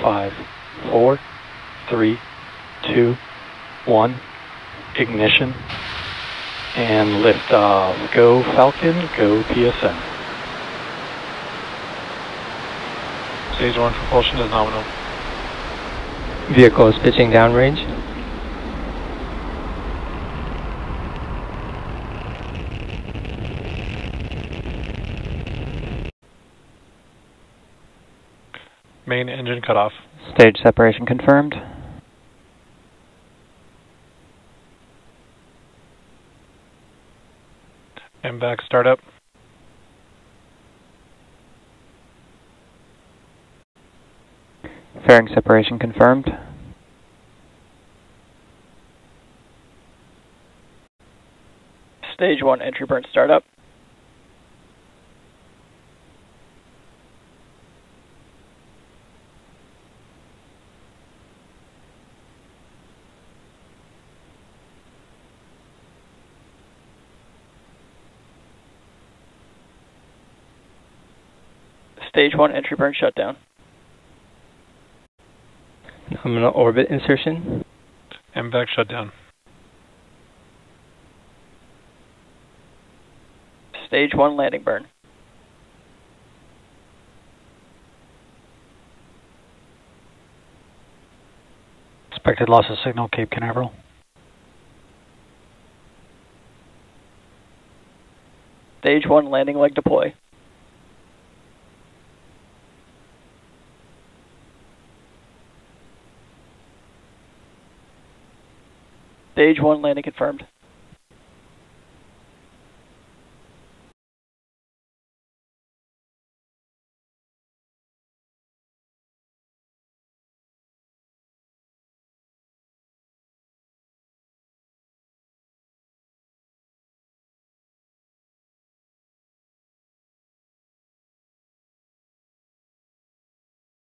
five, four, three, two, one. Ignition. And lift off. Go Falcon, go PSN. Stage 1 propulsion is nominal. Vehicle is pitching downrange. Main engine cutoff. Stage separation confirmed. MVAC startup. Fairing separation confirmed. Stage 1 entry burn startup. Stage 1 entry burn shutdown. Nominal orbit insertion. MVAC shutdown. Stage 1 landing burn. Expected loss of signal, Cape Canaveral. Stage 1 landing leg deploy. Stage 1 landing confirmed.